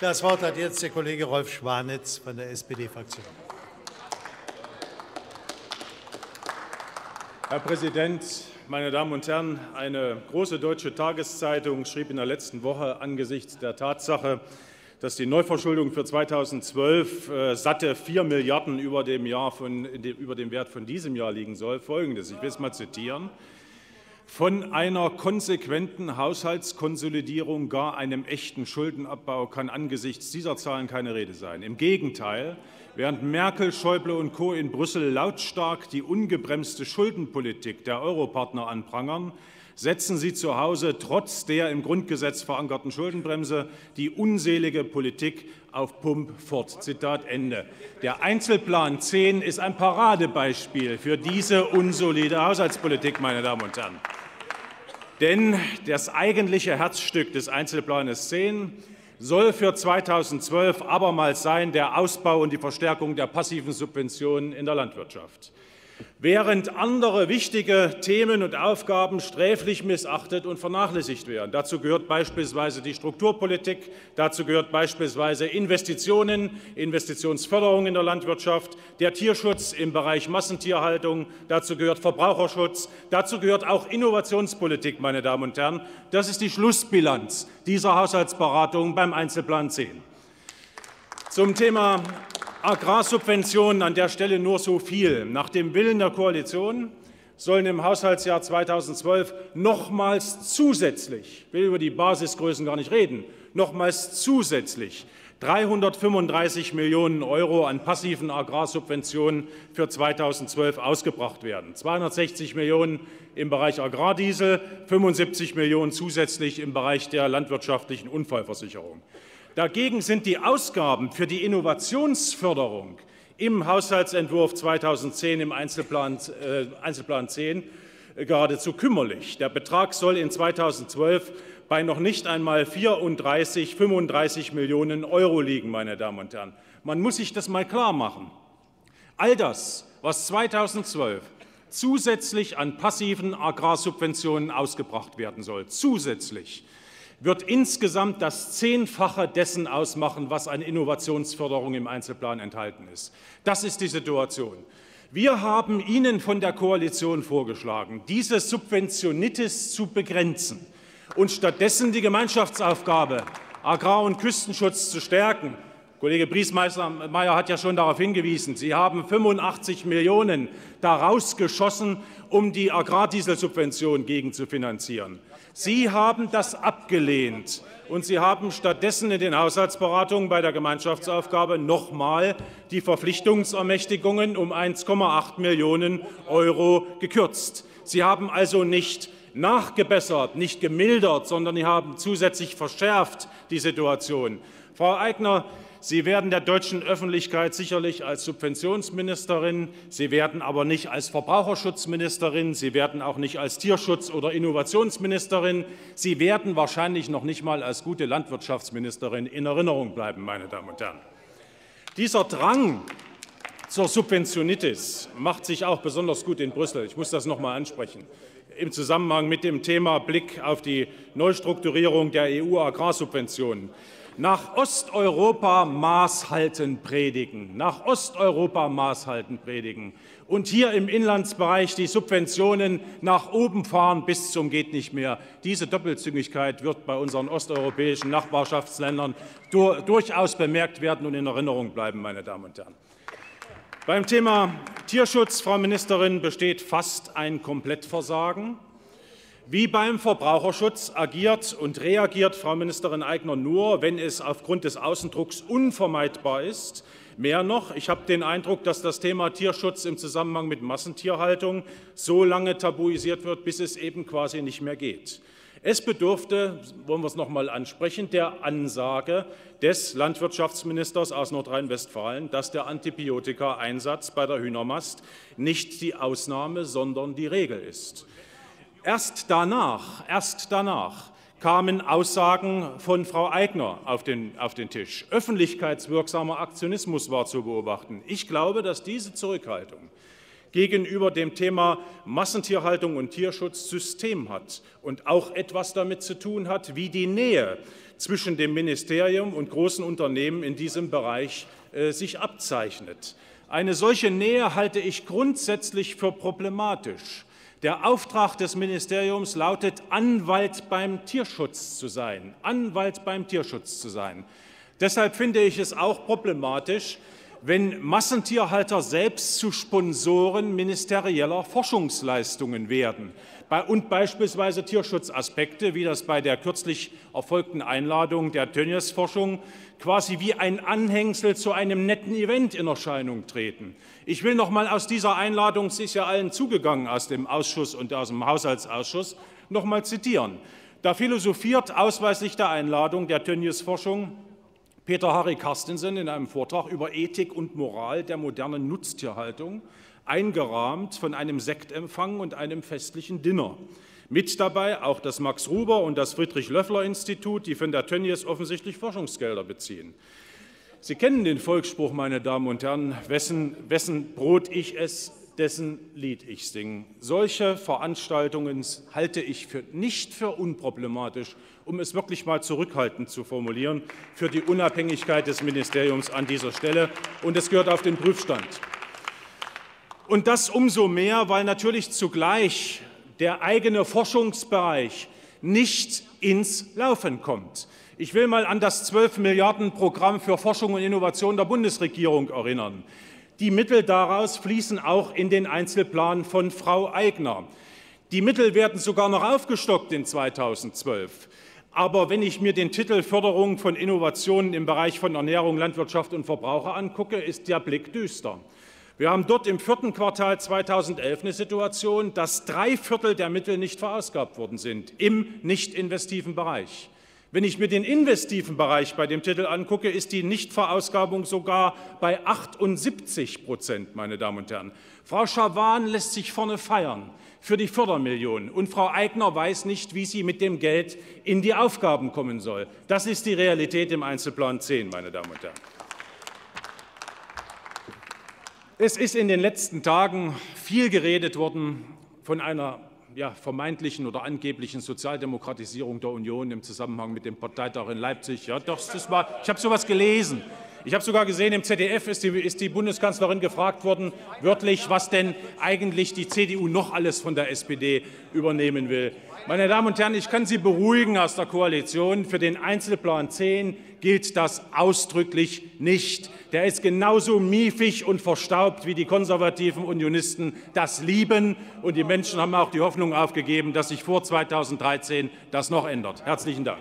Das Wort hat jetzt der Kollege Rolf Schwanitz von der SPD-Fraktion. Herr Präsident, meine Damen und Herren! Eine große deutsche Tageszeitung schrieb in der letzten Woche angesichts der Tatsache, dass die Neuverschuldung für 2012 äh, satte 4 Milliarden über dem, Jahr von, über dem Wert von diesem Jahr liegen soll, Folgendes. Ich will es mal zitieren. Von einer konsequenten Haushaltskonsolidierung, gar einem echten Schuldenabbau kann angesichts dieser Zahlen keine Rede sein. Im Gegenteil, während Merkel, Schäuble und Co. in Brüssel lautstark die ungebremste Schuldenpolitik der Europartner anprangern, setzen Sie zu Hause trotz der im Grundgesetz verankerten Schuldenbremse die unselige Politik auf Pump fort. Zitat Ende. Der Einzelplan 10 ist ein Paradebeispiel für diese unsolide Haushaltspolitik, meine Damen und Herren. Denn das eigentliche Herzstück des Einzelplanes 10 soll für 2012 abermals sein der Ausbau und die Verstärkung der passiven Subventionen in der Landwirtschaft während andere wichtige Themen und Aufgaben sträflich missachtet und vernachlässigt werden. Dazu gehört beispielsweise die Strukturpolitik, dazu gehört beispielsweise Investitionen, Investitionsförderung in der Landwirtschaft, der Tierschutz im Bereich Massentierhaltung, dazu gehört Verbraucherschutz, dazu gehört auch Innovationspolitik, meine Damen und Herren. Das ist die Schlussbilanz dieser Haushaltsberatung beim Einzelplan 10. Zum Thema Agrarsubventionen an der Stelle nur so viel. Nach dem Willen der Koalition sollen im Haushaltsjahr 2012 nochmals zusätzlich, ich will über die Basisgrößen gar nicht reden, nochmals zusätzlich 335 Millionen Euro an passiven Agrarsubventionen für 2012 ausgebracht werden. 260 Millionen im Bereich Agrardiesel, 75 Millionen zusätzlich im Bereich der landwirtschaftlichen Unfallversicherung. Dagegen sind die Ausgaben für die Innovationsförderung im Haushaltsentwurf 2010 im Einzelplan, äh, Einzelplan 10 äh, geradezu kümmerlich. Der Betrag soll in 2012 bei noch nicht einmal 34, 35 Millionen Euro liegen, meine Damen und Herren. Man muss sich das mal klar machen. All das, was 2012 zusätzlich an passiven Agrarsubventionen ausgebracht werden soll, zusätzlich wird insgesamt das Zehnfache dessen ausmachen, was an Innovationsförderung im Einzelplan enthalten ist. Das ist die Situation. Wir haben Ihnen von der Koalition vorgeschlagen, diese Subventionitis zu begrenzen und stattdessen die Gemeinschaftsaufgabe Agrar- und Küstenschutz zu stärken. Kollege Briesmeier hat ja schon darauf hingewiesen. Sie haben 85 Millionen daraus geschossen, um die Agrardieselsubvention gegenzufinanzieren. Sie haben das abgelehnt, und Sie haben stattdessen in den Haushaltsberatungen bei der Gemeinschaftsaufgabe noch einmal die Verpflichtungsermächtigungen um 1,8 Millionen Euro gekürzt. Sie haben also nicht nachgebessert, nicht gemildert, sondern Sie haben zusätzlich verschärft die Situation. Frau Eigner, Sie werden der deutschen Öffentlichkeit sicherlich als Subventionsministerin, Sie werden aber nicht als Verbraucherschutzministerin, Sie werden auch nicht als Tierschutz- oder Innovationsministerin, Sie werden wahrscheinlich noch nicht mal als gute Landwirtschaftsministerin in Erinnerung bleiben, meine Damen und Herren. Dieser Drang zur Subventionitis macht sich auch besonders gut in Brüssel. Ich muss das noch einmal ansprechen im Zusammenhang mit dem Thema Blick auf die Neustrukturierung der EU-Agrarsubventionen nach Osteuropa Maßhalten predigen, nach Osteuropa Maßhalten predigen und hier im Inlandsbereich die Subventionen nach oben fahren bis zum geht nicht mehr. Diese Doppelzüngigkeit wird bei unseren osteuropäischen Nachbarschaftsländern durchaus bemerkt werden und in Erinnerung bleiben, meine Damen und Herren. Beim Thema Tierschutz, Frau Ministerin, besteht fast ein Komplettversagen. Wie beim Verbraucherschutz agiert und reagiert Frau Ministerin Eigner nur, wenn es aufgrund des Außendrucks unvermeidbar ist. Mehr noch, ich habe den Eindruck, dass das Thema Tierschutz im Zusammenhang mit Massentierhaltung so lange tabuisiert wird, bis es eben quasi nicht mehr geht. Es bedurfte, wollen wir es noch einmal ansprechen, der Ansage des Landwirtschaftsministers aus Nordrhein-Westfalen, dass der Antibiotikaeinsatz bei der Hühnermast nicht die Ausnahme, sondern die Regel ist. Erst danach, erst danach kamen Aussagen von Frau Eigner auf den, auf den Tisch. Öffentlichkeitswirksamer Aktionismus war zu beobachten. Ich glaube, dass diese Zurückhaltung gegenüber dem Thema Massentierhaltung und Tierschutz System hat und auch etwas damit zu tun hat, wie die Nähe zwischen dem Ministerium und großen Unternehmen in diesem Bereich äh, sich abzeichnet. Eine solche Nähe halte ich grundsätzlich für problematisch. Der Auftrag des Ministeriums lautet, Anwalt beim Tierschutz zu sein. Anwalt beim Tierschutz zu sein. Deshalb finde ich es auch problematisch, wenn Massentierhalter selbst zu Sponsoren ministerieller Forschungsleistungen werden und beispielsweise Tierschutzaspekte, wie das bei der kürzlich erfolgten Einladung der Tönnies-Forschung quasi wie ein Anhängsel zu einem netten Event in Erscheinung treten. Ich will noch mal aus dieser Einladung, sie ist ja allen zugegangen aus dem Ausschuss und aus dem Haushaltsausschuss, noch mal zitieren. Da philosophiert ausweislich der Einladung der Tönnies-Forschung Peter Harry Carstensen in einem Vortrag über Ethik und Moral der modernen Nutztierhaltung, eingerahmt von einem Sektempfang und einem festlichen Dinner. Mit dabei auch das Max Ruber und das Friedrich-Löffler-Institut, die von der Tönnies offensichtlich Forschungsgelder beziehen. Sie kennen den Volksspruch, meine Damen und Herren, wessen, wessen Brot ich esse, dessen Lied ich singe. Solche Veranstaltungen halte ich für, nicht für unproblematisch, um es wirklich mal zurückhaltend zu formulieren, für die Unabhängigkeit des Ministeriums an dieser Stelle. Und es gehört auf den Prüfstand. Und das umso mehr, weil natürlich zugleich der eigene Forschungsbereich nicht ins Laufen kommt. Ich will mal an das 12 Milliarden Programm für Forschung und Innovation der Bundesregierung erinnern. Die Mittel daraus fließen auch in den Einzelplan von Frau Eigner. Die Mittel werden sogar noch aufgestockt in 2012. Aber wenn ich mir den Titel Förderung von Innovationen im Bereich von Ernährung, Landwirtschaft und Verbraucher angucke, ist der Blick düster. Wir haben dort im vierten Quartal 2011 eine Situation, dass drei Viertel der Mittel nicht verausgabt worden sind im nicht investiven Bereich. Wenn ich mir den investiven Bereich bei dem Titel angucke, ist die Nichtverausgabung sogar bei 78 Prozent, meine Damen und Herren. Frau Schawan lässt sich vorne feiern für die Fördermillionen. Und Frau Eigner weiß nicht, wie sie mit dem Geld in die Aufgaben kommen soll. Das ist die Realität im Einzelplan 10, meine Damen und Herren. Es ist in den letzten Tagen viel geredet worden von einer ja, vermeintlichen oder angeblichen Sozialdemokratisierung der Union im Zusammenhang mit dem Parteitag in Leipzig. Ja, doch, das war, ich habe sowas gelesen. Ich habe sogar gesehen, im ZDF ist die, ist die, Bundeskanzlerin gefragt worden, wörtlich, was denn eigentlich die CDU noch alles von der SPD übernehmen will. Meine Damen und Herren, ich kann Sie beruhigen aus der Koalition. Für den Einzelplan 10 gilt das ausdrücklich nicht. Der ist genauso miefig und verstaubt, wie die konservativen Unionisten das lieben. Und die Menschen haben auch die Hoffnung aufgegeben, dass sich vor 2013 das noch ändert. Herzlichen Dank.